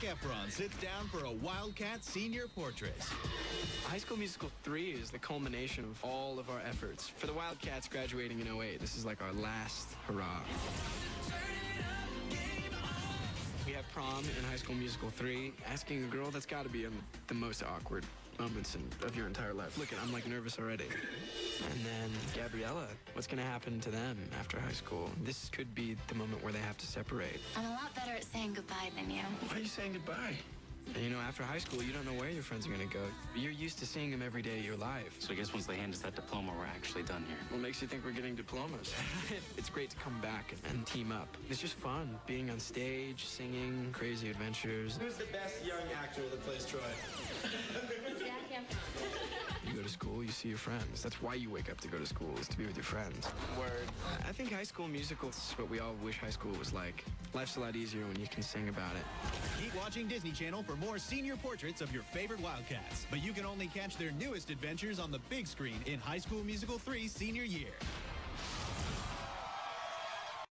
Efron sits down for a Wildcat senior portrait. High School Musical 3 is the culmination of all of our efforts. For the Wildcats graduating in 08, this is like our last hurrah. We have prom in High School Musical 3. Asking a girl, that's got to be the most awkward moments in, of your entire life. Look, at I'm like nervous already. And then Gabriella, what's going to happen to them after high school? This could be the moment where they have to separate. I'm a lot better at saying goodbye than you. Why are you saying goodbye? And you know, after high school, you don't know where your friends are going to go. You're used to seeing them every day of your life. So I guess once they hand us that diploma, we're actually done here. What makes you think we're getting diplomas? it's great to come back and, and team up. It's just fun being on stage, singing, crazy adventures. Who's the best young actor that plays Troy? You school, you see your friends. That's why you wake up to go to school, is to be with your friends. Word. I think high school musical is what we all wish high school was like. Life's a lot easier when you can sing about it. Keep watching Disney Channel for more senior portraits of your favorite Wildcats. But you can only catch their newest adventures on the big screen in High School Musical 3 senior year.